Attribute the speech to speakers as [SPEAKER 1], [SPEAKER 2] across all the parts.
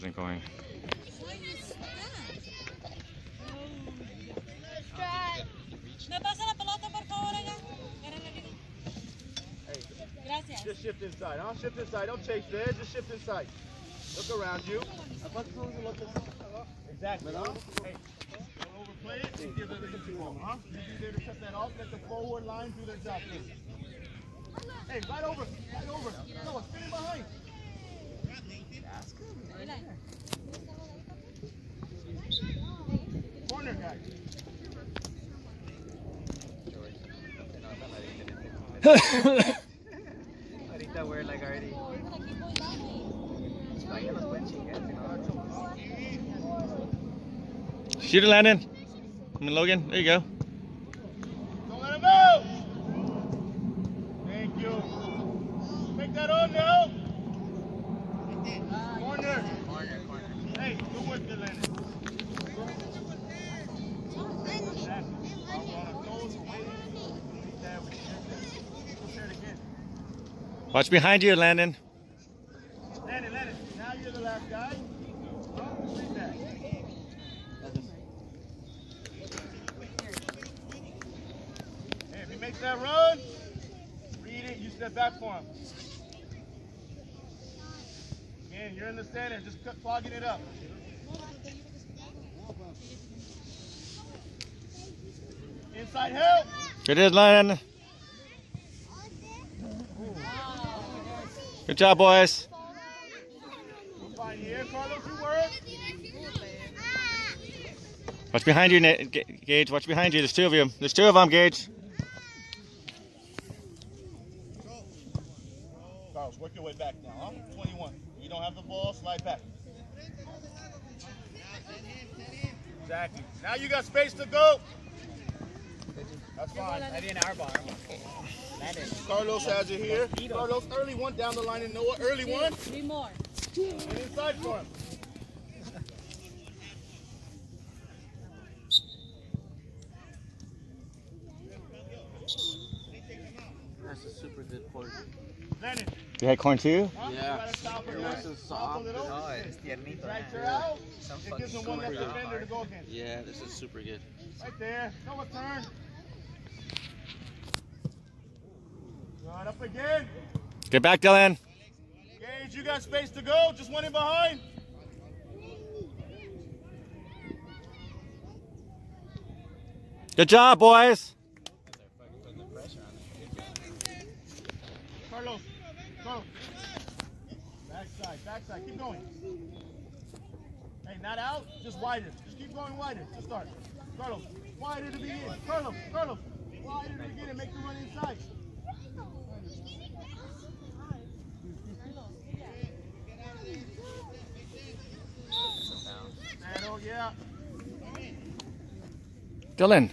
[SPEAKER 1] isn't going.
[SPEAKER 2] ¿Me pasa la pelota, por favor, allá? Gracias.
[SPEAKER 3] Just shift inside, huh? Shift inside. Don't chase there. Just shift inside. Look around you. Exactly, huh? Hey, don't overplay it and give everything you want, huh? You be there to cut that off. Let the forward line do their job. Hey, right over. Right over. No, spinning behind. Corner guy.
[SPEAKER 4] Ahorita we're like already.
[SPEAKER 1] Shoot it, Landon. I mean, Logan. There you go.
[SPEAKER 3] Don't let him out. Thank you. Take that on now. Corner.
[SPEAKER 4] Corner, corner.
[SPEAKER 3] Hey, good work, Delaney.
[SPEAKER 1] Watch behind you, Landon.
[SPEAKER 3] Landon, Landon, now you're the last guy. Hey, if he makes that run, read it, you step back for him. Again, you're in the center, just cut- clogging it up. Inside help.
[SPEAKER 1] Good is, Landon. Good job, boys. Watch behind you, Gage. Watch behind you. There's two of you. There's two of them, Gage.
[SPEAKER 3] Carlos, work your way back now, huh? 21. You don't have the ball, slide back. Exactly. Now you got space to go. That's fine.
[SPEAKER 4] Ahí viene Arba, Arba. Landon.
[SPEAKER 3] Carlos has it here. Carlos, early one down the line and Noah, early one.
[SPEAKER 2] Three more.
[SPEAKER 3] And inside for him.
[SPEAKER 4] That's a super good pork.
[SPEAKER 3] Lennon.
[SPEAKER 1] You had corn too?
[SPEAKER 3] Huh?
[SPEAKER 4] Yeah.
[SPEAKER 3] You gotta
[SPEAKER 4] Nice
[SPEAKER 3] right?
[SPEAKER 4] and soft.
[SPEAKER 3] a.
[SPEAKER 4] No, it's tiernito.
[SPEAKER 3] Drags her out.
[SPEAKER 4] Some
[SPEAKER 3] It gives
[SPEAKER 4] fucking
[SPEAKER 3] him one less
[SPEAKER 4] super
[SPEAKER 3] defender to go against.
[SPEAKER 5] Yeah, this is super good.
[SPEAKER 3] Right there. Noah turn. Good, up again.
[SPEAKER 1] Get back, Dylan.
[SPEAKER 3] Gage, you got space to go. Just one in behind.
[SPEAKER 1] Good job, boys.
[SPEAKER 3] Carlos, go. Backside, backside. Keep going. Hey, not out. Just wider. Just keep going wider to start. Carlos, wider to begin. Carlos, Carlos, wider to begin and make the run inside. Settle, yeah.
[SPEAKER 1] Dylan.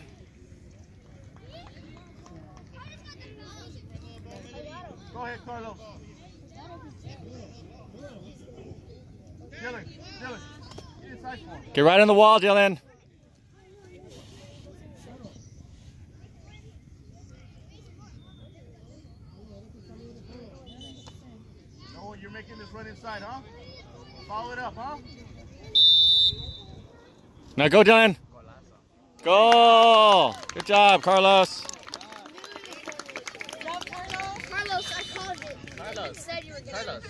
[SPEAKER 3] Go ahead, Carlos. Dylan, Dylan, get inside for him.
[SPEAKER 1] Get right on the wall, Dylan.
[SPEAKER 3] What you're making this run inside, huh? Follow it up, huh?
[SPEAKER 1] Now go, Dylan. Go. Good job, Carlos.
[SPEAKER 2] Carlos.
[SPEAKER 6] Carlos, I called it.
[SPEAKER 4] Carlos.
[SPEAKER 6] You said you were gonna.
[SPEAKER 4] Carlos.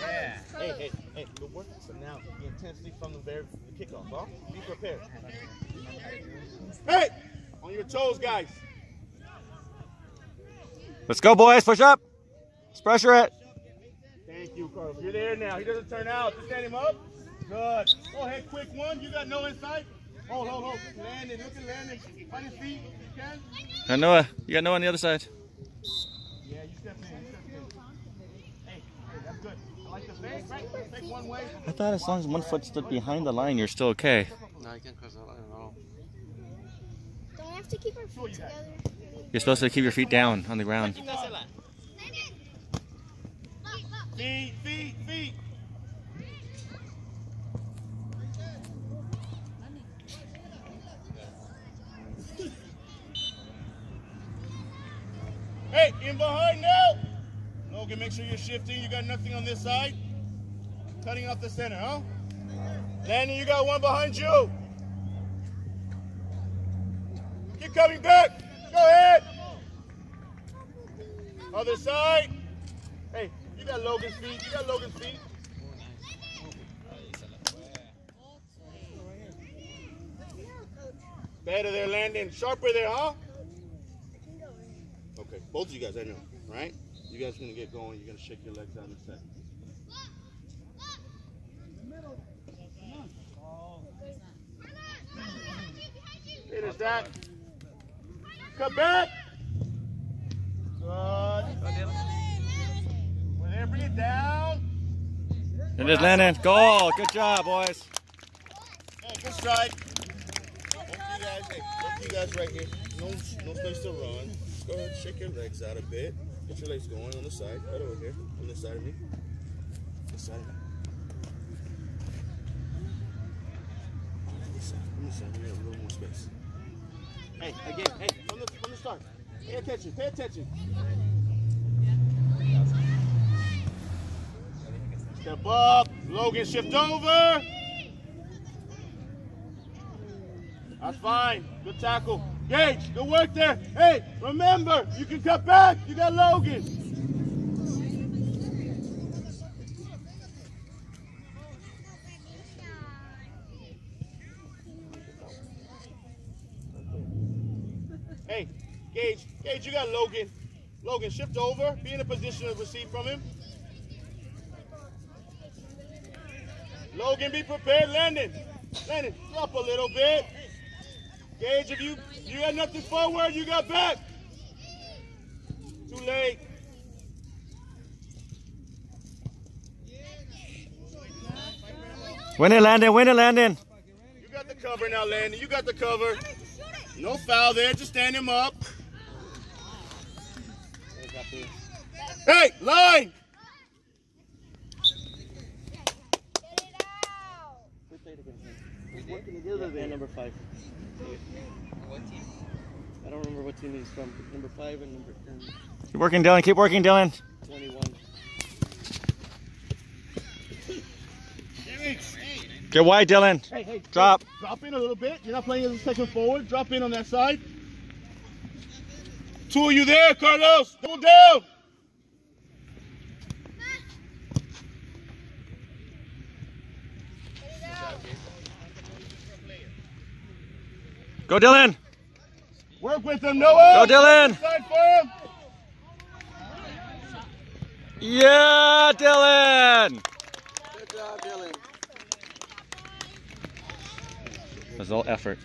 [SPEAKER 4] Yeah.
[SPEAKER 3] Hey, hey, hey, good work. But now, the intensity from the very the kickoff, huh? Be prepared. Hey! On your toes, guys.
[SPEAKER 1] Let's go, boys. Push up. Let's pressure it.
[SPEAKER 3] Thank you, Carlos. You're there now. He doesn't turn out. Just stand him up. Good. Go ahead, quick one. You got no inside. Hold, hold, hold. Landon, look at Landon. Find his feet you can.
[SPEAKER 1] Now, Noah. You got Noah on the other side.
[SPEAKER 3] Yeah, you step in. You step in. Hey, hey, that's good. I like the fake, right? Fake one way.
[SPEAKER 1] I thought as long as one foot stood behind the line, you're still okay.
[SPEAKER 5] No, I can't cross that line at all.
[SPEAKER 6] Don't have to keep our feet together.
[SPEAKER 1] You're supposed to keep your feet down on the ground.
[SPEAKER 3] Feet, feet, feet. Hey, in behind now. Logan, make sure you're shifting. You got nothing on this side. Cutting off the center, huh? Landon, you got one behind you. Keep coming back. Go ahead. Other side. Hey, you got Logan's feet. You got Logan's feet. Better there, Landon. Sharper there, huh? Okay, both of you guys, I know, right? You guys are gonna get going. You're gonna shake your legs out in a second. It is that. Come back. Good. We're. Bring it down.
[SPEAKER 1] It is Landon. Goal. Good job, boys.
[SPEAKER 3] Hey, good strike. Both you guys, hey, both you guys right here. No, no place to run. Go ahead, shake your legs out a bit. Get your legs going on the side, right over here, on this side of me. This side of me. On this side, on this side. We have a little more space. Hey, again, hey, from the from the start. Pay attention. Pay attention. Step up. Logan, shift over. That's fine. Good tackle. Gage, good work there. Hey, remember, you can cut back. You got Logan. Hey, Gage, Gage, you got Logan. Logan, shift over. Be in a position to receive from him. Logan, be prepared. Landon, Landon, drop a little bit. Gage, if you you got nothing forward, you got back. Too late.
[SPEAKER 1] Win it, Landon. Win it, Landon.
[SPEAKER 3] You got the cover now, Landon. You got the cover. No foul there. Just stand him up. Hey, line.
[SPEAKER 7] And number five. I don't remember what team he's from. Number five and number 10,
[SPEAKER 1] Keep working, Dylan. Keep working, Dylan.
[SPEAKER 7] 21.
[SPEAKER 1] Get wide, Dylan.
[SPEAKER 3] Hey, hey.
[SPEAKER 1] Drop.
[SPEAKER 3] Drop in a little bit. You're not playing as a second forward. Drop in on that side. Two of you there, Carlos. Double down.
[SPEAKER 1] Go, Dylan.
[SPEAKER 3] Work with him, Noah.
[SPEAKER 1] Go, Dylan.
[SPEAKER 3] Side for him.
[SPEAKER 1] Yeah, Dylan.
[SPEAKER 5] Good job, Dylan.
[SPEAKER 1] Was all effort.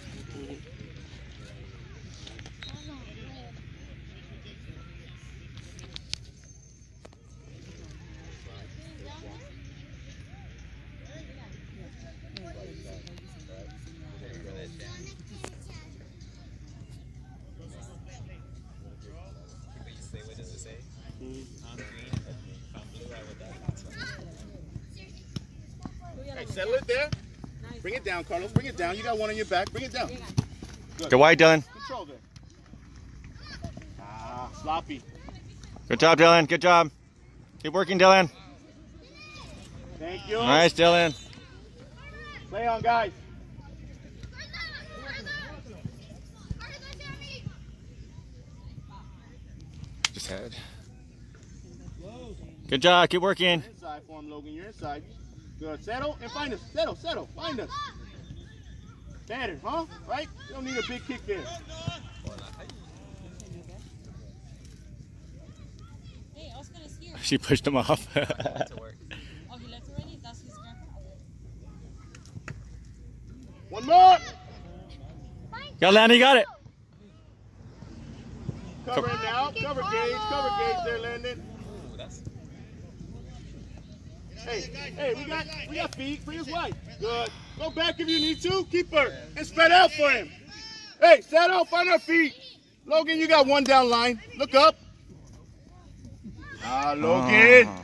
[SPEAKER 3] Settle it there. Bring it down, Carlos. Bring it down. You got one on your back. Bring it down.
[SPEAKER 1] Get wide, Dylan.
[SPEAKER 3] Control there. Ah, sloppy.
[SPEAKER 1] Good job, Dylan. Good job. Keep working, Dylan.
[SPEAKER 3] Thank you.
[SPEAKER 1] Nice, Dylan.
[SPEAKER 3] Play on, guys.
[SPEAKER 1] Just head. Good job. Keep working.
[SPEAKER 3] Inside for him, Logan. You're inside. Good. Settle and find us. Settle, settle. Find us. Better, huh? Right? You don't need a big kick there.
[SPEAKER 2] Hey, Oscar is here.
[SPEAKER 1] She pushed him off.
[SPEAKER 2] Oh, he left already? That's his grandpa?
[SPEAKER 3] One more.
[SPEAKER 1] got Landon. Got it.
[SPEAKER 3] Cover him now. Cover Gage. Cover Gage there, Landon. Hey, hey, we got we got feet. Free his wife. Good. Go back if you need to. Keep her and spread out for him. Hey, set out. Find our feet. Logan, you got one down line. Look up. Ah, Logan.
[SPEAKER 1] Ah.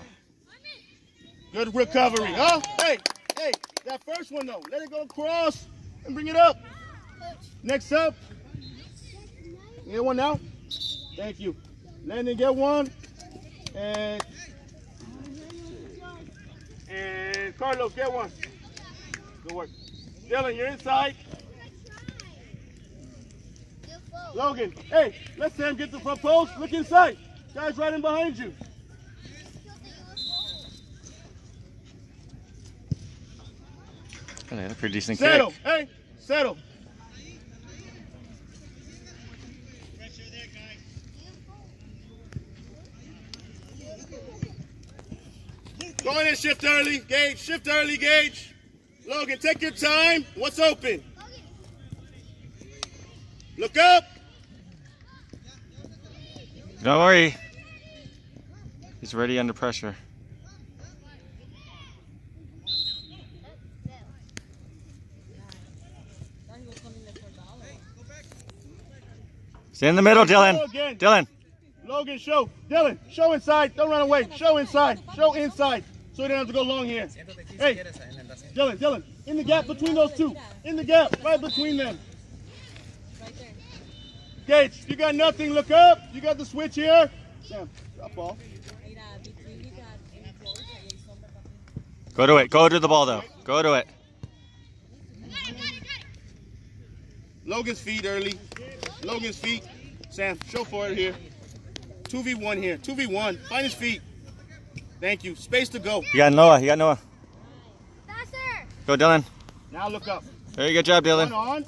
[SPEAKER 3] Good recovery, huh? Hey, hey, that first one though. Let it go across and bring it up. Next up. You get one now? Thank you. Landon, get one. And And Carlos, get one. Good work. Dylan, you're inside. Logan, hey, let Sam get the front post. Look inside. Guys right in behind you.
[SPEAKER 1] That's a pretty decent
[SPEAKER 3] Settle.
[SPEAKER 1] kick.
[SPEAKER 3] Hey, settle. Go in and shift early, Gage. Shift early, Gage. Logan, take your time. What's open? Look up.
[SPEAKER 1] Don't worry. He's ready under pressure. Stay in the middle, Dylan. Dylan.
[SPEAKER 3] Logan, show. Dylan, show inside. Don't run away. Show inside. Show inside. So he don't have to go long here. Hey, Dylan, Dylan, in the gap between those two. In the gap, right between them.
[SPEAKER 2] Right.
[SPEAKER 3] Gage, you got nothing. Look up. You got the switch here. Sam, drop ball.
[SPEAKER 2] Mira, between you got any close, ahí hay sombra para ti.
[SPEAKER 1] Go to it. Go to the ball, though. Go to it.
[SPEAKER 3] Logan's feet early. Logan's feet. Sam, show for it here. 2v1 here. 2v1. Find his feet. Thank you. Space to go.
[SPEAKER 1] You got Noah. You got Noah.
[SPEAKER 6] Faster!
[SPEAKER 1] Go, Dylan.
[SPEAKER 3] Now look up.
[SPEAKER 1] Very good job, Dylan.
[SPEAKER 3] on.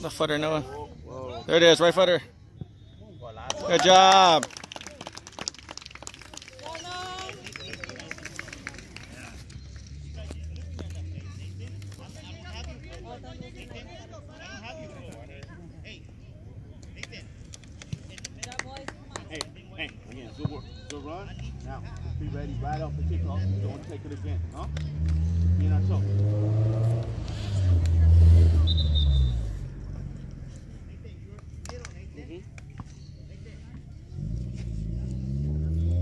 [SPEAKER 1] Left footer, Noah. There it is. Right footer. Good job.
[SPEAKER 2] Mira, boys, come on.
[SPEAKER 3] Hey, hey, again, good work. Good run. Now, be ready right off the kickoff. Don't take it again, huh? Being ourselves.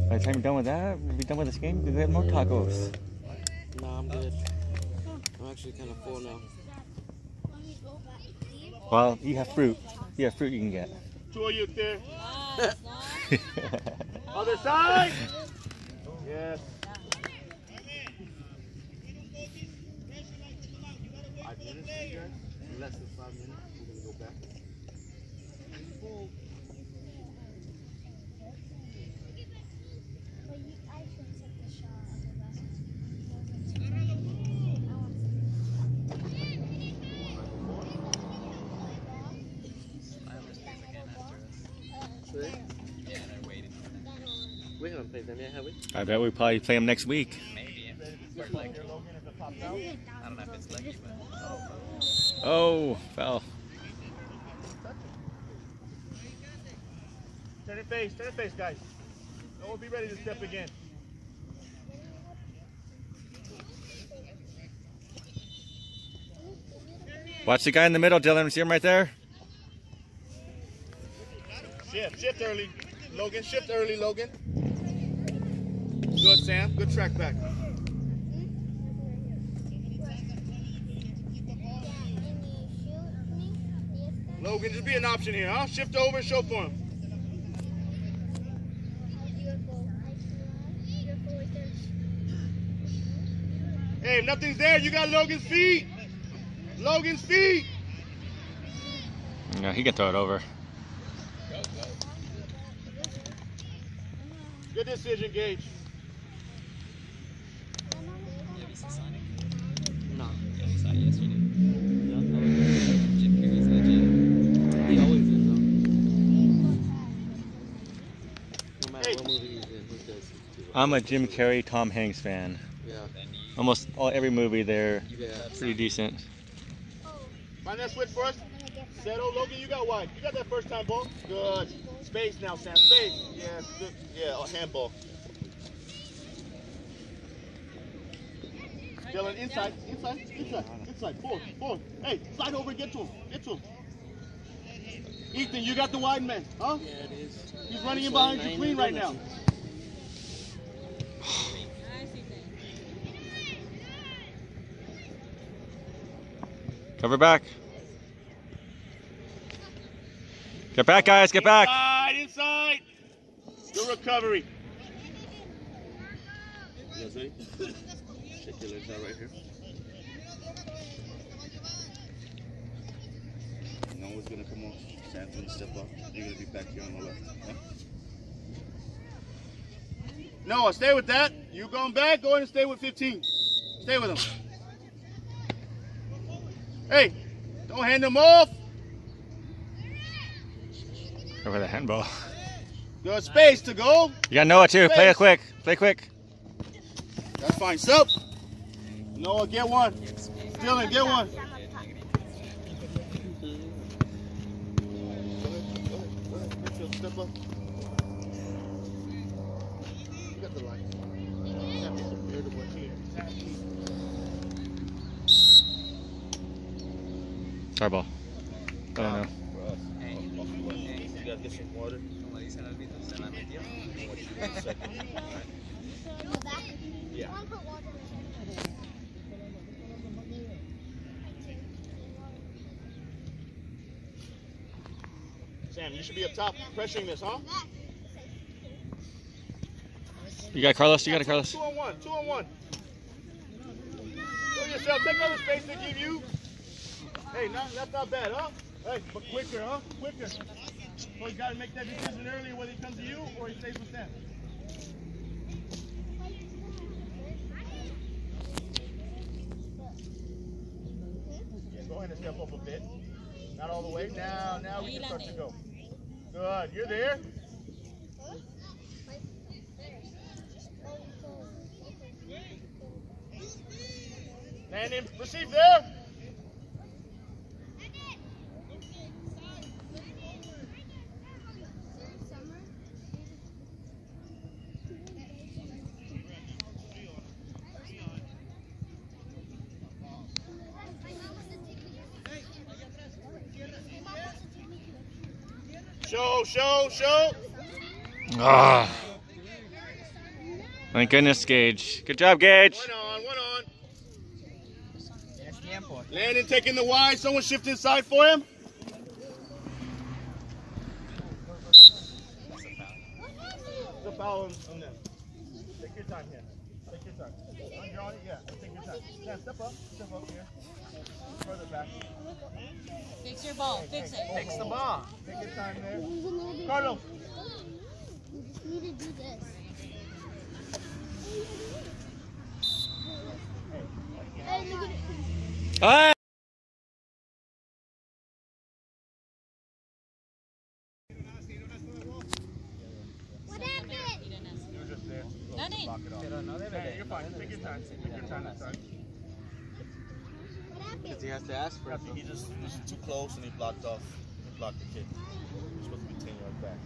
[SPEAKER 1] By the time you're done with that, we'll be done with this game. We have more tacos.
[SPEAKER 7] Nah, I'm good. I'm actually kind of full now.
[SPEAKER 1] Well, you have fruit. You have fruit you can get.
[SPEAKER 3] Two of you there.
[SPEAKER 2] Nice, nice.
[SPEAKER 3] Other side. Yes. Five minutes, you guys? Less than five minutes. We're gonna go back.
[SPEAKER 7] Sure. We haven't played them yet, have we?
[SPEAKER 1] I bet we probably play them next week. Oh, oh fell.
[SPEAKER 3] Turn it face, turn it face, guys. No, we'll be ready to step again.
[SPEAKER 1] Watch the guy in the middle, Dylan. See him right there?
[SPEAKER 3] Shift, shift early. Logan, shift early, Logan. Good, Sam. Good track back. Logan, just be an option here, huh? Shift over, and show for him. Hey, if nothing's there, you got Logan's feet. Logan's feet.
[SPEAKER 1] Yeah, he can throw it over.
[SPEAKER 3] Good decision, Gage.
[SPEAKER 1] I'm a Jim Carrey, Tom Hanks fan.
[SPEAKER 7] Yeah.
[SPEAKER 1] Almost all every movie they're
[SPEAKER 7] Yeah.
[SPEAKER 1] pretty decent.
[SPEAKER 3] Find that switch for us. Settle, Logan, you got wide. You got that first time ball. Good. Space now, Sam. Space. Yes. Good. Yeah, a handball. Dylan, inside, inside, inside, inside. Forward, forward. Hey, slide over, get to him, get to him. Ethan, you got the wide man, huh?
[SPEAKER 7] Yeah, it is.
[SPEAKER 3] He's running in behind you clean right now.
[SPEAKER 1] Cover back. Get back, guys. Get back.
[SPEAKER 3] Inside, inside. Good recovery.
[SPEAKER 7] Guys ready? Check your legs out right here. No one's gonna come off. Sam's gonna step up. You're gonna be back here on the left. Okay?
[SPEAKER 3] Noah, stay with that. You going back, go ahead and stay with 15. Stay with him. Hey, don't hand him off.
[SPEAKER 1] Over the handball.
[SPEAKER 3] Got space to go.
[SPEAKER 1] You got Noah too. Play it quick. Play quick.
[SPEAKER 3] That's fine. Sup. Noah, get one. Dylan, get one. Step up. You got the line.
[SPEAKER 1] Sorry, ball. I don't know.
[SPEAKER 7] You gotta get some water.
[SPEAKER 4] Como dicen Albito, se la metió.
[SPEAKER 7] Yeah.
[SPEAKER 6] Come on, put water in it.
[SPEAKER 3] Sam, you should be up top pressuring this, huh?
[SPEAKER 1] You got Carlos. You got it, Carlos.
[SPEAKER 3] Two on one, two on one. Go yourself, take all the space they give you. Hey, not, that's not bad, huh? Hey, but quicker, huh? Quicker. So you gotta make that decision early whether he comes to you or he stays with Sam. Yeah, go ahead and step up a bit. Not all the way. Now, now we can start to go. Good. You're there. In, receive there. Show, show, show.
[SPEAKER 1] Ah. Thank goodness, Gage. Good job, Gage.
[SPEAKER 3] One on, one on. Landon taking the wide. Someone shift inside for him. It's a foul on, on them. Take your time here. Take your time. When you're on it, yeah. Take your time. Yeah, step up. Step up here. Further back.
[SPEAKER 2] Fix your ball. Fix it.
[SPEAKER 4] Fix the ball.
[SPEAKER 3] Take your time there. Carlos.
[SPEAKER 6] You just need to do this. Hey, look at it.
[SPEAKER 1] Ah.
[SPEAKER 6] What happened?
[SPEAKER 3] You're just there.
[SPEAKER 2] Nani?
[SPEAKER 3] Lock it off.
[SPEAKER 4] Pero no debe
[SPEAKER 3] Hey,
[SPEAKER 4] de.
[SPEAKER 3] you're fine. Take your time. Take your time. That's fine.
[SPEAKER 6] What happened?
[SPEAKER 7] He has to ask for it.
[SPEAKER 3] He
[SPEAKER 7] He just was too close and he blocked off. He blocked the kick. He's supposed to be 10 yards back.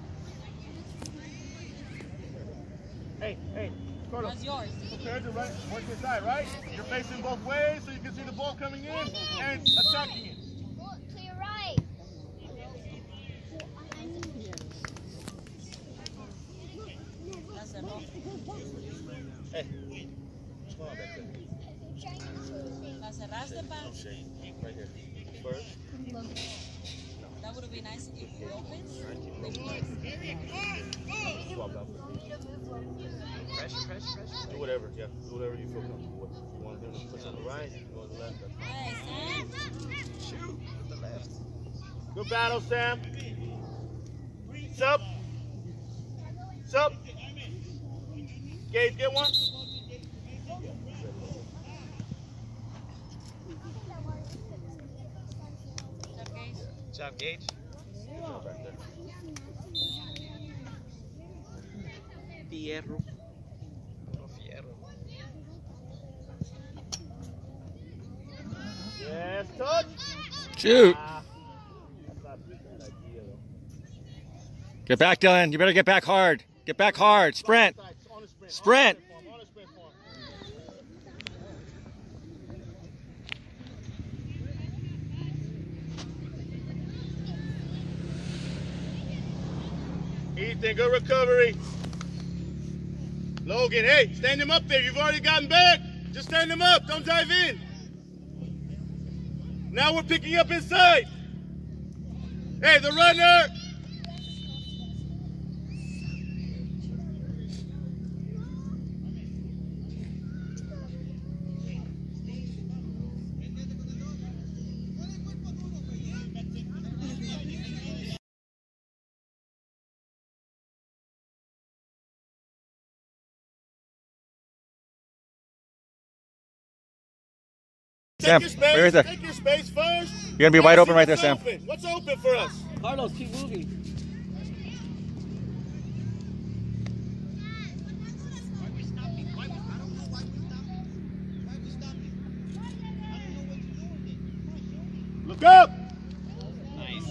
[SPEAKER 3] Hey, hey. Carlos.
[SPEAKER 2] That's yours.
[SPEAKER 3] Prepared to run, work inside, right? You're facing both ways so you can see the ball coming in and attacking it.
[SPEAKER 6] Look to your right.
[SPEAKER 2] That's it. ball.
[SPEAKER 7] Hey, what's going on back there?
[SPEAKER 2] La cerraste, pa.
[SPEAKER 7] No shade. Right here. First.
[SPEAKER 2] That would have been nice if we opened.
[SPEAKER 7] Swap out.
[SPEAKER 4] Pressure, pressure, pressure.
[SPEAKER 7] Do whatever. Yeah. Do whatever you feel comfortable with. If you want him to push on the right, you go on the left. That's fine.
[SPEAKER 2] Hey, Sam.
[SPEAKER 4] Shoot with the left.
[SPEAKER 3] Good battle, Sam. Sup. Sup. Gabe, get one.
[SPEAKER 2] Okay.
[SPEAKER 4] Gage.
[SPEAKER 7] Good job back there.
[SPEAKER 4] Fierro. Puro fierro.
[SPEAKER 3] Yes, touch.
[SPEAKER 1] Shoot.
[SPEAKER 3] Ah, that's not a bad idea, though.
[SPEAKER 1] Get back, Dylan. You better get back hard. Get back hard. Sprint.
[SPEAKER 3] Sprint.
[SPEAKER 1] Sprint.
[SPEAKER 3] On a sprint form. Ethan, good recovery. Logan, hey, stand him up there. You've already gotten back. Just stand him up. Don't dive in. Now we're picking up inside. Hey, the runner.
[SPEAKER 1] Sam,
[SPEAKER 3] your space.
[SPEAKER 1] right there.
[SPEAKER 3] Take your space first.
[SPEAKER 1] You're gonna be wide open right there,
[SPEAKER 3] what's
[SPEAKER 1] Sam.
[SPEAKER 3] Open. What's open for us?
[SPEAKER 5] Carlos, keep moving.
[SPEAKER 3] Look up. Nice.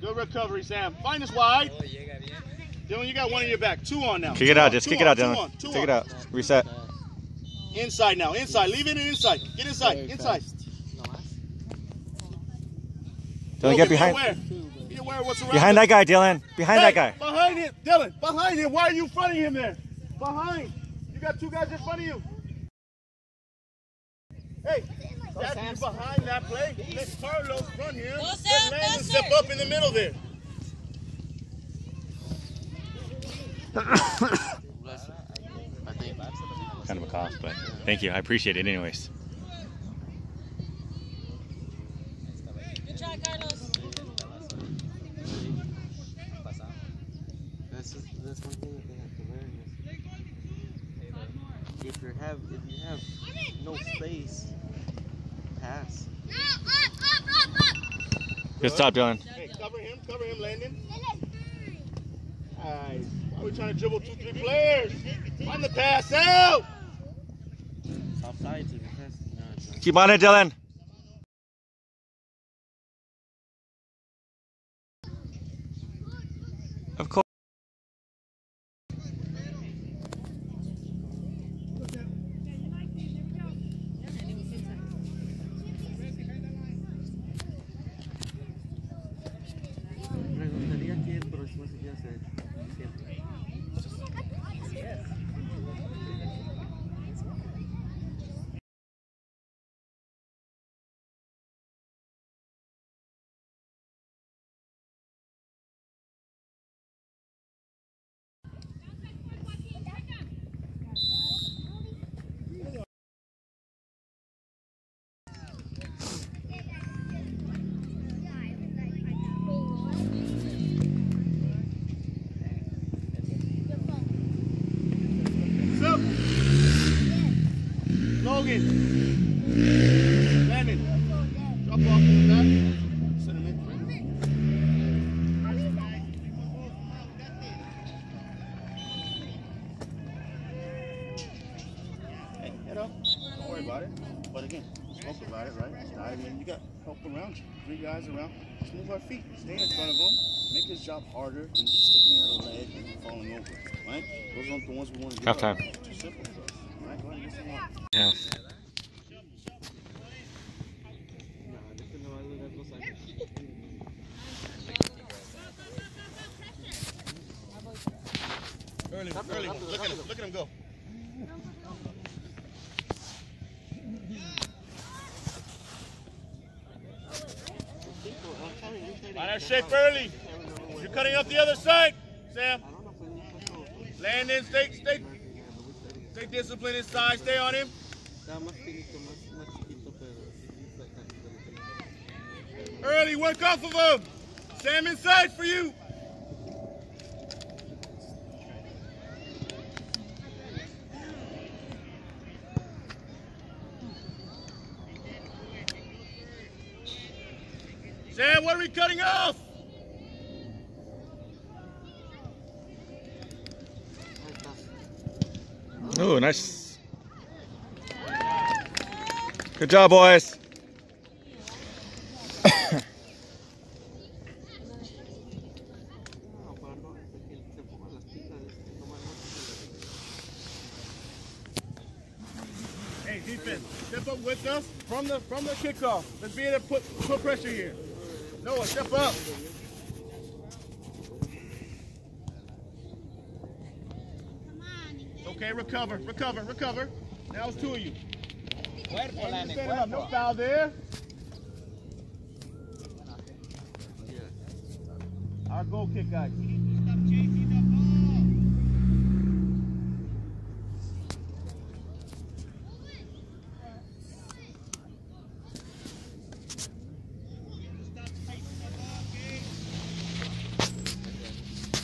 [SPEAKER 3] Good recovery, Sam. Find us wide.
[SPEAKER 4] Oh.
[SPEAKER 3] Dylan, you got one in your back. Two on now.
[SPEAKER 1] Kick
[SPEAKER 3] Two
[SPEAKER 1] it out.
[SPEAKER 3] on,
[SPEAKER 1] Just
[SPEAKER 3] two
[SPEAKER 1] kick it
[SPEAKER 3] on,
[SPEAKER 1] out,
[SPEAKER 3] two
[SPEAKER 1] Dylan.
[SPEAKER 3] on, two
[SPEAKER 1] Kick
[SPEAKER 3] on.
[SPEAKER 1] it out. Reset.
[SPEAKER 3] Inside now. Inside. Leave it in inside. Get inside.
[SPEAKER 5] Very
[SPEAKER 3] inside.
[SPEAKER 5] fast. No más.
[SPEAKER 1] Dylan,
[SPEAKER 3] Logan,
[SPEAKER 1] get
[SPEAKER 3] Be
[SPEAKER 1] behind.
[SPEAKER 3] aware. Be aware of what's around
[SPEAKER 1] Behind
[SPEAKER 3] him.
[SPEAKER 1] that guy, Dylan. Behind
[SPEAKER 3] Hey,
[SPEAKER 1] that guy.
[SPEAKER 3] Behind him. Dylan, behind him. Why are you fronting him there? Behind. You got two guys in front of you. Hey, that's behind that play, let Carlos run
[SPEAKER 2] here.
[SPEAKER 3] Let
[SPEAKER 2] Sam,
[SPEAKER 3] Landon step up in the middle there.
[SPEAKER 5] Bless him. I think.
[SPEAKER 1] Kind of a cost, but thank you. I appreciate it anyways.
[SPEAKER 2] Good try, Carlos.
[SPEAKER 5] That's just, that's one thing that they have to learn. Is if you have if you have no space, pass.
[SPEAKER 1] Good stop, Dylan.
[SPEAKER 3] Hey, cover him, cover him, Landon. Nice. Why are we trying to dribble two, three players? Find the pass out.
[SPEAKER 5] Offsides pass. No.
[SPEAKER 1] Keep on it, Dylan.
[SPEAKER 3] Logan. Drop off in the back. Don't worry about it. But again. You got help around you. Three guys around. Just move our feet. Stay in front of him. Make his job harder than sticking out a leg and falling over. Right? Those aren't the ones we want to do.
[SPEAKER 1] Half time.
[SPEAKER 5] Años.
[SPEAKER 3] Early, early. Look at him. Look at him go. Shape early. You're cutting up the other side, Sam. Landon, stay, stay, stay disciplined inside. Stay on him.
[SPEAKER 5] Está más finito, más, más chiquito, pero sí está casi
[SPEAKER 3] Early, work off of him. Sam inside for you. Sam, what are we cutting off?
[SPEAKER 1] Oh, nice. Good job, boys.
[SPEAKER 5] No, para no, hasta que se pongan las pilas, este, job, boys.
[SPEAKER 3] Hey, defense, step up with us from the from the kickoff. Let's be able to put put pressure here. Noah, step up. Okay, recover, recover, recover. Now it's two of you.
[SPEAKER 4] Cuerpo, Landon,
[SPEAKER 3] Stand up, no
[SPEAKER 4] cuerpo.
[SPEAKER 3] foul there. Our goal kick, guys.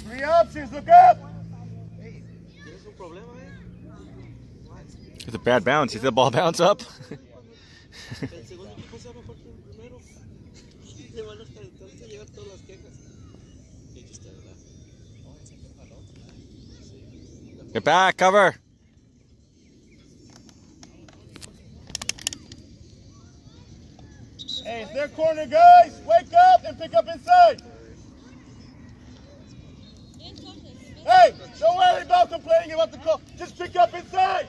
[SPEAKER 3] Three options, look up.
[SPEAKER 5] ¿Tienes un problema, eh?
[SPEAKER 1] It's a bad bounce. You see the ball bounce up? Get back, cover.
[SPEAKER 3] Hey, it's their corner, guys. Wake up and pick up inside. Hey, don't worry about complaining about the call. Just pick up inside.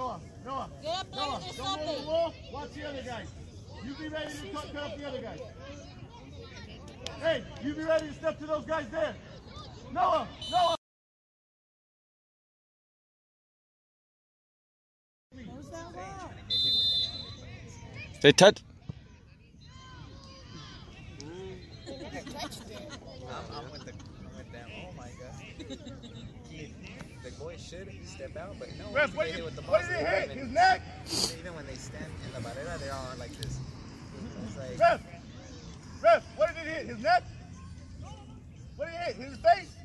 [SPEAKER 3] Noah, Noah.
[SPEAKER 2] Get up,
[SPEAKER 3] Noah, don't roll the wall. Watch the other guys. You be ready to cut, cut up the other guys. Hey, you be ready to step to those guys there. Noah, Noah.
[SPEAKER 1] They touch.
[SPEAKER 4] I'm, I'm with the, I'm with them. Oh my god. the boys should step out, but no.
[SPEAKER 3] Ref, what
[SPEAKER 4] hit
[SPEAKER 3] did,
[SPEAKER 4] with the
[SPEAKER 3] what did it hit?
[SPEAKER 4] even-
[SPEAKER 3] His neck?
[SPEAKER 4] Even when they stand in the barrera, they're all like this. It's like,
[SPEAKER 3] Ref, Ref, what did it hit? His neck? What did it hit? His face?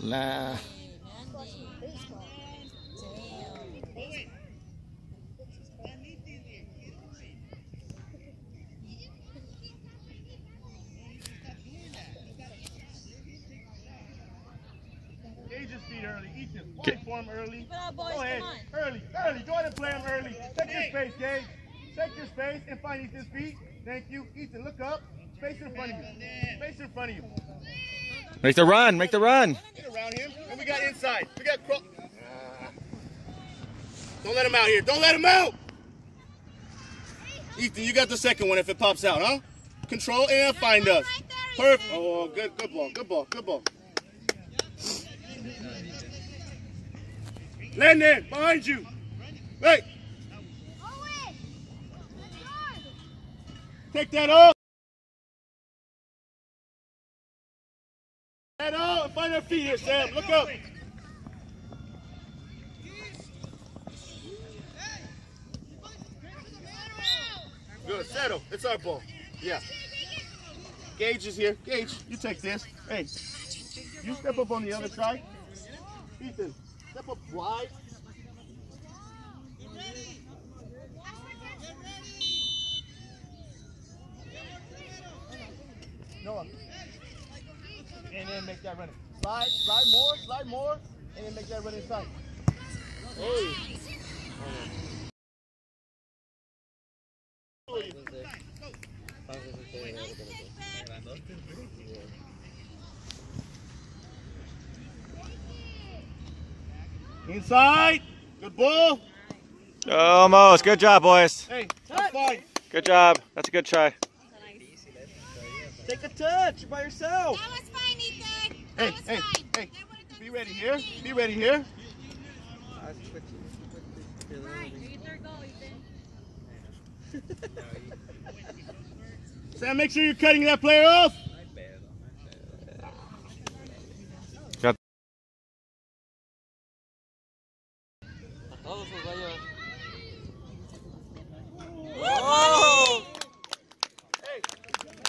[SPEAKER 1] Nah.
[SPEAKER 3] Gage his feet early. Ethan,
[SPEAKER 1] Get-
[SPEAKER 3] point for him early.
[SPEAKER 2] Come on, boys,
[SPEAKER 3] Go ahead.
[SPEAKER 2] come on.
[SPEAKER 3] Early, early. Go ahead and play him early. Take your space, Gage. Take your space and find Ethan's feet. Thank you. Ethan, look up. Space in front of you. Space in front of you.
[SPEAKER 1] Make the run. Make the run.
[SPEAKER 3] Get around him. And we got inside. We got cro- Ah. Don't let him out here. Don't let him out. Ethan, you got the second one if it pops out, huh? Control and find us. Perfect. Oh, good, good ball. Good ball. Good ball. Landon, behind you. Hey,
[SPEAKER 6] Owen!
[SPEAKER 3] Take that off. That off. Find our feet here, Sam. Look up. Good. Settle. It's our ball. Yeah. Gage is here. Gage, you take this. Hey, you step up on the other side. Ethan, step up wide. Noah. And then make that run. Slide, slide more, slide more, and then make that run inside. Hey. Inside. Good ball.
[SPEAKER 1] Almost. Good job, boys.
[SPEAKER 3] Hey, that's fine.
[SPEAKER 1] Good job. That's a good try.
[SPEAKER 5] Take a touch. You're by yourself.
[SPEAKER 6] That was fine, Ethan!
[SPEAKER 3] Hey,
[SPEAKER 6] was
[SPEAKER 3] hey,
[SPEAKER 6] fine!
[SPEAKER 3] hey. Be ready here. Be ready here.
[SPEAKER 5] I switch it.
[SPEAKER 2] Either go, Ethan.
[SPEAKER 3] Sam, make sure you're cutting that player off.
[SPEAKER 5] A todos nos vaya.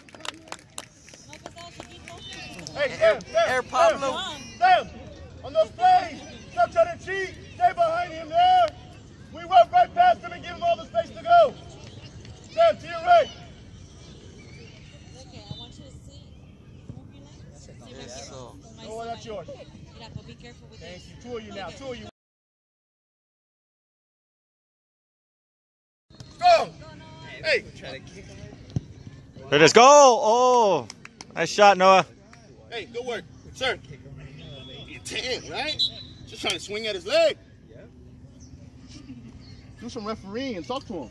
[SPEAKER 2] No, que estaba chiquito.
[SPEAKER 3] Hey, Sam, Sam,
[SPEAKER 5] Air Pablo.
[SPEAKER 3] Sam, Sam, on those plays, stop trying to cheat. Stay behind him there. We run right past him and give him all the space to go. Sam, to your right.
[SPEAKER 2] Okay, I want you to see. Move your legs. See right here.
[SPEAKER 5] Eso.
[SPEAKER 2] Con my
[SPEAKER 3] Oh, that's
[SPEAKER 2] side.
[SPEAKER 3] yours.
[SPEAKER 2] Mira, but be careful with
[SPEAKER 3] Thank
[SPEAKER 2] this.
[SPEAKER 3] you. Two of you now. Two of you. Hey,
[SPEAKER 4] Try to kick him.
[SPEAKER 1] There it is. Go! Oh! Nice shot, Noah.
[SPEAKER 3] hey, good work, sir. You ten, right? Just trying to swing at his leg.
[SPEAKER 4] Yep.
[SPEAKER 3] Do some refereeing and talk to him.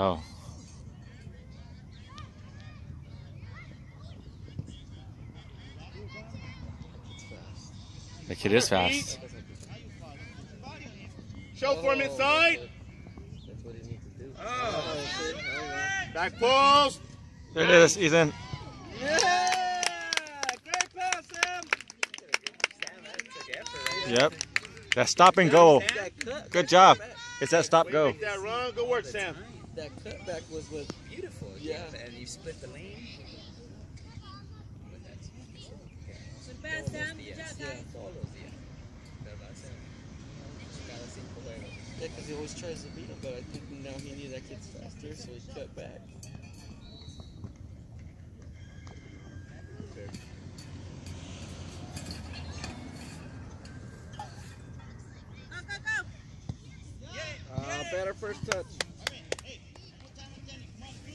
[SPEAKER 1] Oh. The kid is fast.
[SPEAKER 3] Show for him inside.
[SPEAKER 5] That's what he needs to do.
[SPEAKER 3] Oh.
[SPEAKER 5] Oh.
[SPEAKER 3] Back pulls.
[SPEAKER 1] There it is, Ethan.
[SPEAKER 5] Yeah! Great pass, Sam!
[SPEAKER 4] Damn, that took effort right
[SPEAKER 1] Yep. That stop and go. Good job. It's that stop go.
[SPEAKER 3] That run. Good work, Sam.
[SPEAKER 5] That cutback was what
[SPEAKER 4] Beautiful.
[SPEAKER 5] Yeah.
[SPEAKER 4] And you split the lane. But that's-
[SPEAKER 2] Good pass, Sam. Good
[SPEAKER 4] Yes.
[SPEAKER 2] job,
[SPEAKER 4] Yeah.
[SPEAKER 2] guys.
[SPEAKER 4] Follows, yeah. Pero lo hace- cada cinco juegos.
[SPEAKER 5] Yeah, because he always tries to beat him, but I think now he knew that kid's faster, so he cut back.
[SPEAKER 2] Go, go, go.
[SPEAKER 5] Uh, better first touch.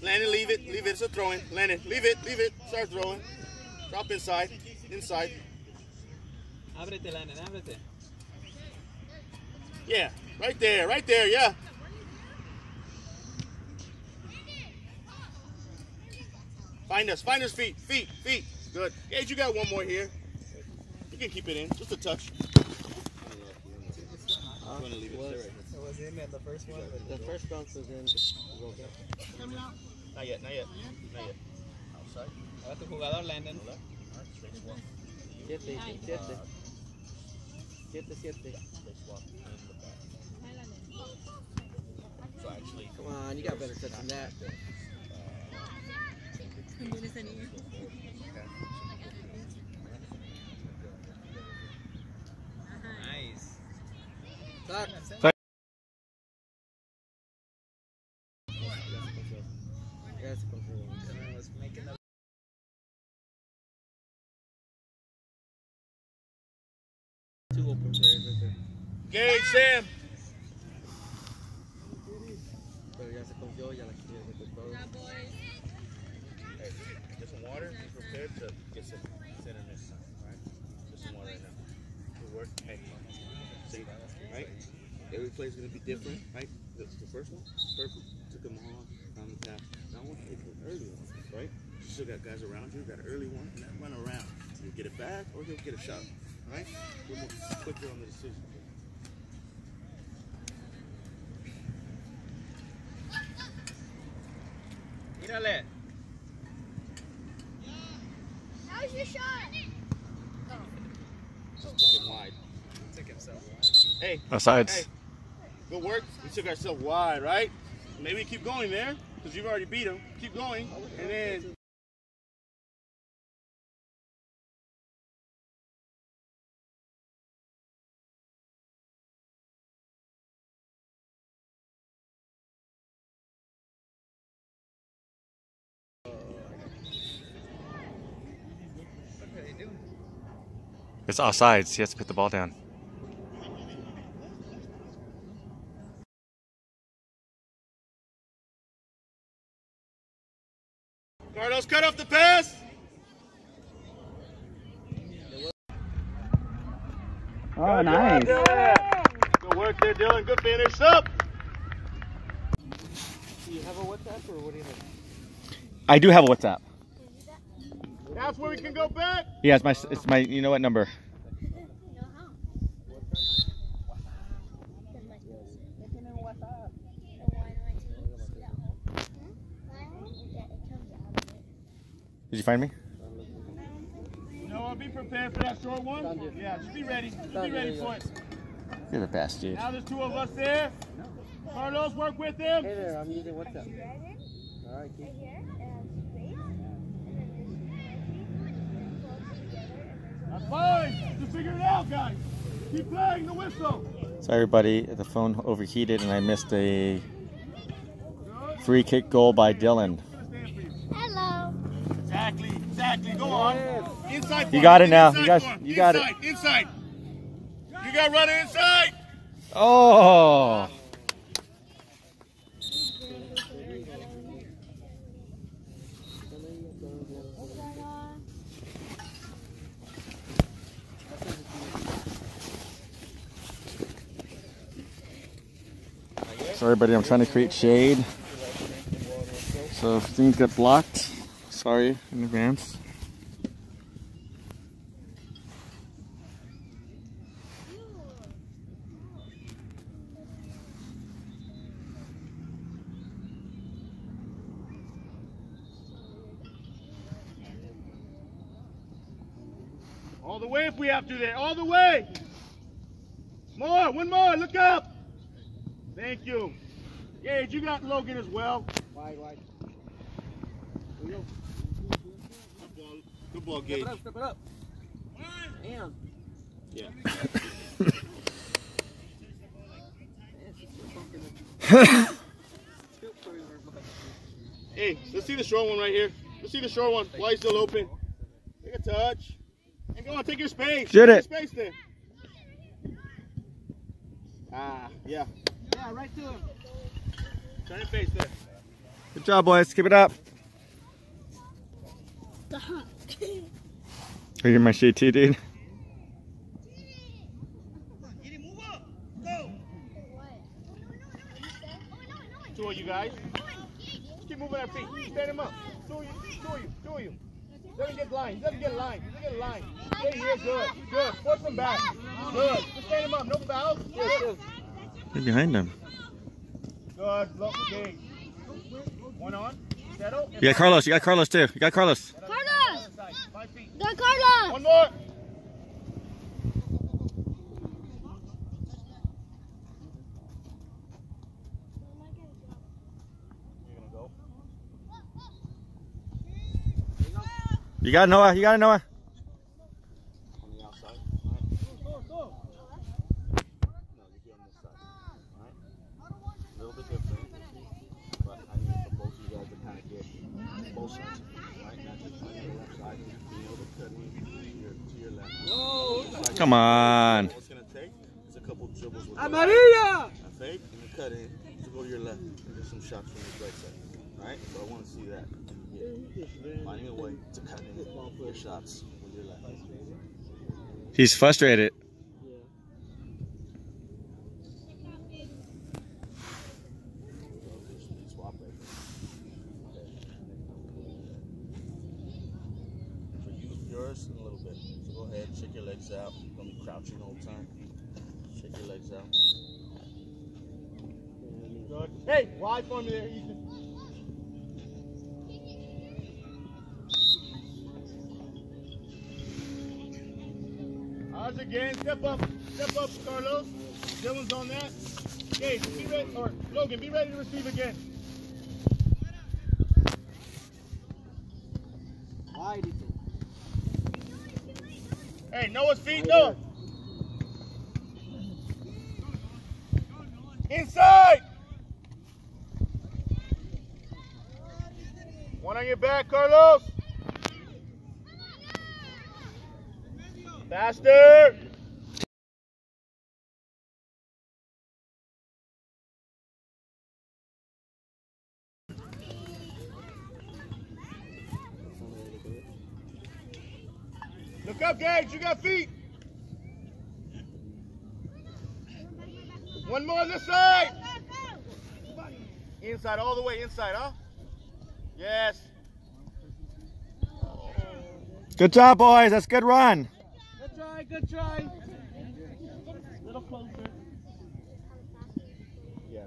[SPEAKER 3] Landon, leave it. Leave it. It's a. Landon, leave it. Leave it. Start throwing. Drop inside. Inside.
[SPEAKER 5] Ábrete, Landon, ábrete.
[SPEAKER 3] Yeah. Right there. Right there. Yeah. Find us. Find us feet. Feet. Feet. Good. Gage, you got one more here. You can keep it in. Just a touch.
[SPEAKER 5] Uh, was,
[SPEAKER 4] It was in at the first one. but-
[SPEAKER 5] the first bounce was in. Rolled up.
[SPEAKER 3] Not yet. Not yet. Not yet. Outside.
[SPEAKER 5] Ahora tu jugador, Landon.
[SPEAKER 3] Left. Alright, straight swap.
[SPEAKER 5] Siete, siete. Siete, siete.
[SPEAKER 3] Straight swap. In the back. So actually,
[SPEAKER 5] Come on, you got better touch than that.
[SPEAKER 2] Andun sa niya.
[SPEAKER 4] Nice.
[SPEAKER 5] Tuck. Ya se controló.
[SPEAKER 4] I was making the
[SPEAKER 5] Two open players right there.
[SPEAKER 3] Gage, Sam.
[SPEAKER 5] Pero ya se confió, ya la quiere meter todo.
[SPEAKER 3] Hey, get some water. Be prepared to get some center next time. Alright? Just some water right now. Good work. Hey. See? Right? Every play's gonna be different, right? The, the first one, perfect. Took them all down the path. That one, take the early one, right? You still got guys around you. Got an early one. And then run around. You'll get it back or he'll get a shot. Right? We're more quicker on the decision.
[SPEAKER 4] Mírale.
[SPEAKER 6] How's your shot?
[SPEAKER 3] Just took him wide.
[SPEAKER 4] Took himself.
[SPEAKER 3] Hey,
[SPEAKER 1] No sides.
[SPEAKER 3] Hey, good work. We took ourselves wide, right? Maybe keep going there because you've already beat him. Keep going, and then
[SPEAKER 4] What are they?
[SPEAKER 1] It's offsides. He has to put the ball down.
[SPEAKER 8] Oh, nice.
[SPEAKER 3] Good work there, Dylan. Good finish up.
[SPEAKER 5] Do you have a WhatsApp or what do you have?
[SPEAKER 1] I do have a WhatsApp.
[SPEAKER 3] That's where we can go back.
[SPEAKER 1] Yeah, it's my it's my you know what number. Did you find me?
[SPEAKER 3] Noah, be prepared for that short one. Yeah, just be ready. Just be ready for it.
[SPEAKER 1] You're the best, dude.
[SPEAKER 3] Now there's two of us there. Carlos, work with him.
[SPEAKER 5] Hey there, I'm using WhatsApp. Alright, keep.
[SPEAKER 3] That's fine. Just figure it out, guys. Keep playing the whistle.
[SPEAKER 1] Sorry, everybody. The phone overheated and I missed a free kick goal by Dylan.
[SPEAKER 3] On. Inside.
[SPEAKER 1] You got it now.
[SPEAKER 3] inside
[SPEAKER 1] You got- you got it.
[SPEAKER 3] inside, Inside. You got running inside.
[SPEAKER 1] Oh! Sorry, buddy, I'm trying to create shade. So if things get blocked, sorry in advance.
[SPEAKER 3] All the way if we have to there. All the way. More. One more. Look up. Thank you. Gage, you got Logan as well.
[SPEAKER 5] Wide, wide.
[SPEAKER 3] Good ball, Good ball Gage.
[SPEAKER 5] Step it up, step it up. Damn.
[SPEAKER 3] Yeah. Hey, let's see the short one right here. Let's see the short one. Why you still open? Take a touch. And go on, take your space.
[SPEAKER 1] Shoot
[SPEAKER 3] Take your
[SPEAKER 1] it.
[SPEAKER 3] space there. Ah, yeah.
[SPEAKER 5] Yeah, right to him.
[SPEAKER 3] Turn your face there.
[SPEAKER 1] Good job, boys. Keep it up. Are you in my shade too, dude?
[SPEAKER 3] Two of you guys. Keep moving our feet. Stand him up. Two of you. Two of you. Two of you. Let him get line. Let him get line. Let him get line. Stay here. Good. Good. Force him back. Good. Just stand him up. No foul. Good.
[SPEAKER 1] You're behind them.
[SPEAKER 3] Good. Look, okay. One on. Settle.
[SPEAKER 1] You got Carlos. You got Carlos too. You got Carlos.
[SPEAKER 6] Carlos. Got Carlos.
[SPEAKER 3] One more. You're gonna go.
[SPEAKER 1] You got Noah. You got it, Noah.
[SPEAKER 7] On the outside. Alright. No, you be on this side. Alright? A little bit different. But I need for both of you guys to kind of get both sides. Right? Not just on your left side. Being able to cut in to your, to your left. Whoa!
[SPEAKER 1] Come on.
[SPEAKER 7] All it's gonna take is a couple dribbles with the
[SPEAKER 5] Amarilla!
[SPEAKER 7] a fake and a cut in to go to your left and get some shots from your right side. Alright? So I want to see that. Finding a way to cut your shots with your left.
[SPEAKER 1] He's frustrated.
[SPEAKER 7] So yours in a little bit. So go ahead, your legs out. Be crouching the time. Your legs out.
[SPEAKER 3] Hey, wide for me there, Ethan. Again. Step up. Step up, Carlos. Dylan's on that. Okay, be ready. Or Logan, be ready to receive again.
[SPEAKER 5] Wide.
[SPEAKER 3] Hey, Noah's feet, Noah. Inside. One on your back, Carlos. Faster. Look. You got feet. One more on this side. Inside, all the way inside, huh? Yes.
[SPEAKER 1] Good job, boys. That's a good run.
[SPEAKER 5] Good try, good try. Little closer.
[SPEAKER 3] Yeah.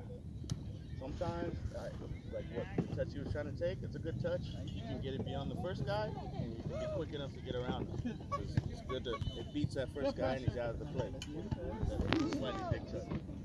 [SPEAKER 3] Sometimes, like what touch he was trying to take, it's a good touch. You can get it beyond the first guy, and you can get quick enough to get around him. It's, it's good to, it beats that first guy, and he's out of the play. That's a slightly big touch.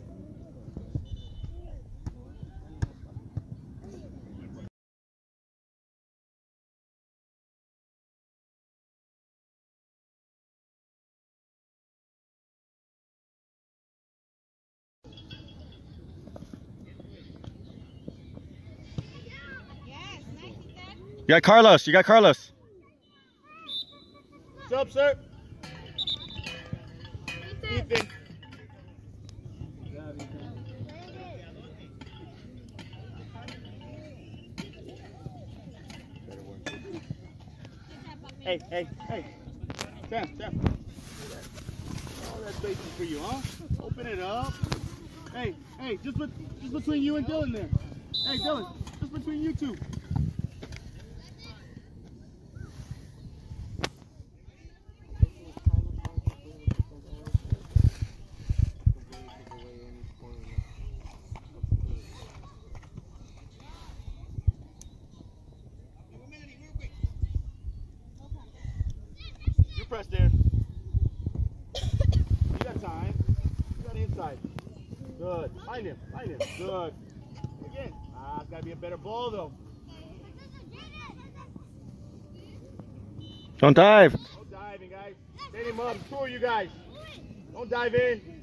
[SPEAKER 1] You got Carlos. You got Carlos.
[SPEAKER 3] What's up, sir? Ethan. Hey, hey, hey. Sam, Sam. All that space is for you, huh? Open it up. Hey, hey, just, be- just between you and Dylan there. Hey, Dylan, just between you two. You press there. You got time. You got inside. Good. Find him. Find him. Good. Again. Ah, it's got to be a better ball, though.
[SPEAKER 1] Don't dive.
[SPEAKER 3] No diving, guys. Set him up. Two of you guys. Don't dive in.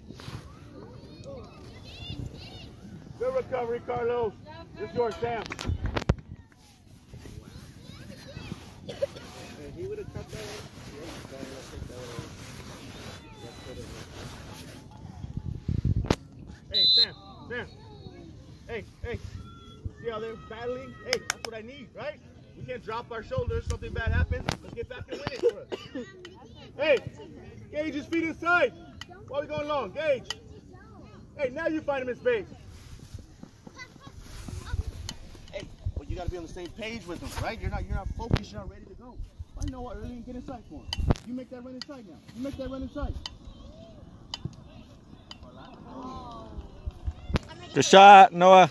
[SPEAKER 3] Good recovery, Carlos. This is yours, Sam.
[SPEAKER 5] He would have cut that. Yeah, he's going to take that away. That's good.
[SPEAKER 3] Hey, Sam. Hey, hey. See how they're battling? Hey, that's what I need, right? We can't drop our shoulders. Something bad happens. Let's get back and win it for us. hey, Gage his feet inside. Why are we going long, Gage. Hey, now you find him in space. Hey, well, you got to be on the same page with him, right? You're not, you're not focused. You're not ready to go. I know what early and get inside for him. You make that run inside now. You make that run inside.
[SPEAKER 1] Good shot, Noah.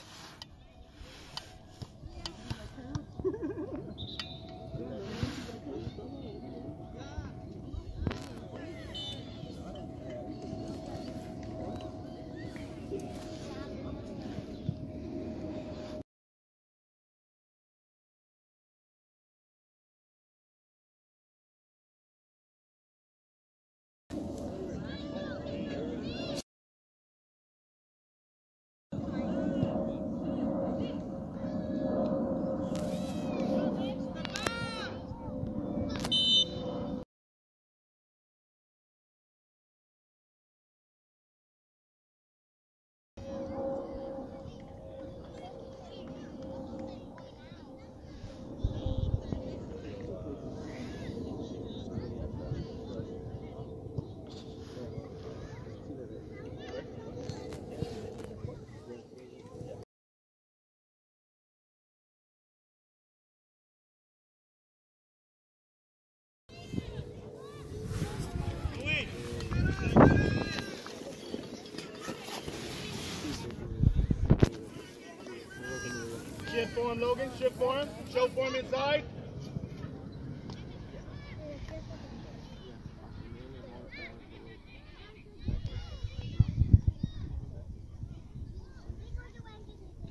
[SPEAKER 3] Him, Logan. Shift for him. Show for him inside.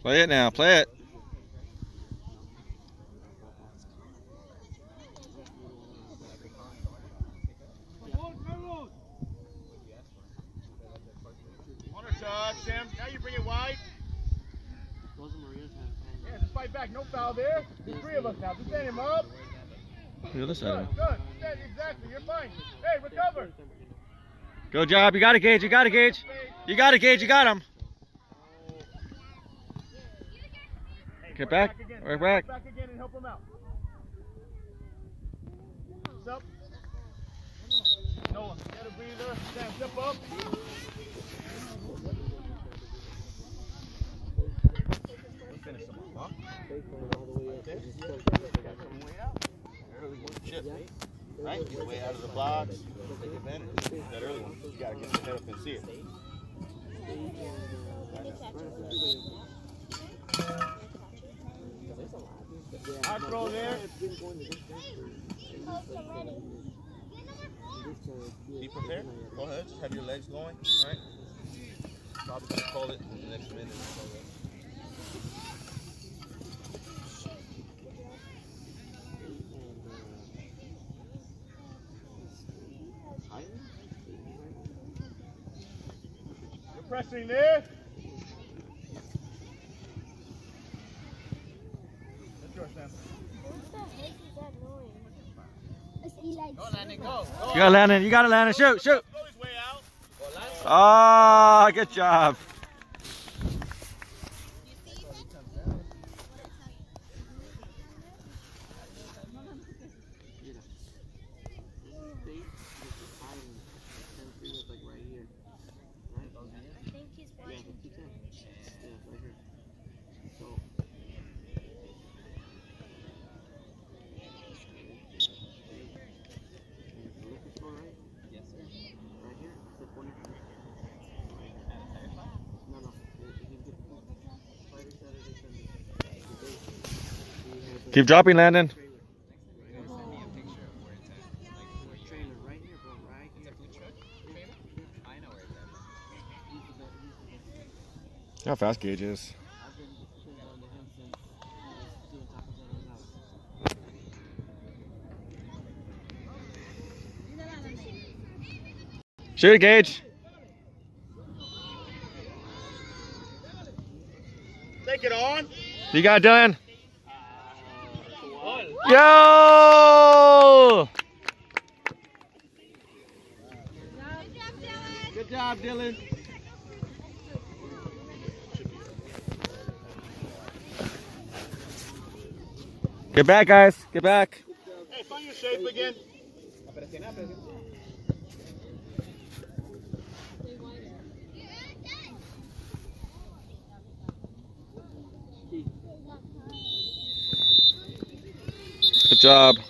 [SPEAKER 1] Play it now. Play it.
[SPEAKER 3] Corner touch, Sam. Now you bring it wide.
[SPEAKER 5] Those are Maria's hands.
[SPEAKER 3] Yeah, just fight back. No foul there. There's three of us now. Just stand him up.
[SPEAKER 1] The other
[SPEAKER 3] Good,
[SPEAKER 1] side.
[SPEAKER 3] good. Stand- Exactly. You're fine. Hey, recover.
[SPEAKER 1] Good job. You got it, Gage. You got it, Gage. You got it, Gage. You got him. Get back.
[SPEAKER 3] again.
[SPEAKER 1] Work back.
[SPEAKER 3] Back again and help him out. Up? Noah, get a breather. Sam, step up. Finish him up, huh? Early one, chip. Right? Get way out of the box. Take advantage. That early one. You gotta get your head up and see it. High throw there. Be prepared. Go ahead. Just have your legs going. All right. Probably gonna call it in the next minute. Pressing there. That's yours. Sam.
[SPEAKER 6] What the heck is that noise? It's Eli.
[SPEAKER 4] Go, Landon, go. go.
[SPEAKER 1] You got Landon. You got it, Landon. Shoot, shoot. Oh, good job.
[SPEAKER 5] State is island. Tennessee is like right here. Right?
[SPEAKER 6] I think he's
[SPEAKER 5] Yeah,
[SPEAKER 6] watching.
[SPEAKER 5] the T10. Yeah, right here. So. The liquor store, right?
[SPEAKER 4] Yes, sir.
[SPEAKER 5] Right here. It's 20. No, no. He's good. Friday, Saturday, Sunday. The day. He has a
[SPEAKER 1] Keep dropping, Landon.
[SPEAKER 5] trailer.
[SPEAKER 4] You're gonna send me a picture of where it's at. Like where you
[SPEAKER 5] Trailer right here, bro. Right
[SPEAKER 4] It's
[SPEAKER 5] here.
[SPEAKER 4] a food truck trailer? I know where it's at.
[SPEAKER 5] He's the best. He's the best.
[SPEAKER 1] How fast Gage is.
[SPEAKER 5] I've been been going to him since he was doing tacos at his house.
[SPEAKER 1] Shoot it, Gage.
[SPEAKER 3] Take it on.
[SPEAKER 1] You got it, Dylan. Yo!
[SPEAKER 5] Good job, Dylan.
[SPEAKER 1] Get back, guys. Get back.
[SPEAKER 3] Hey, find your shape again.
[SPEAKER 1] Good job.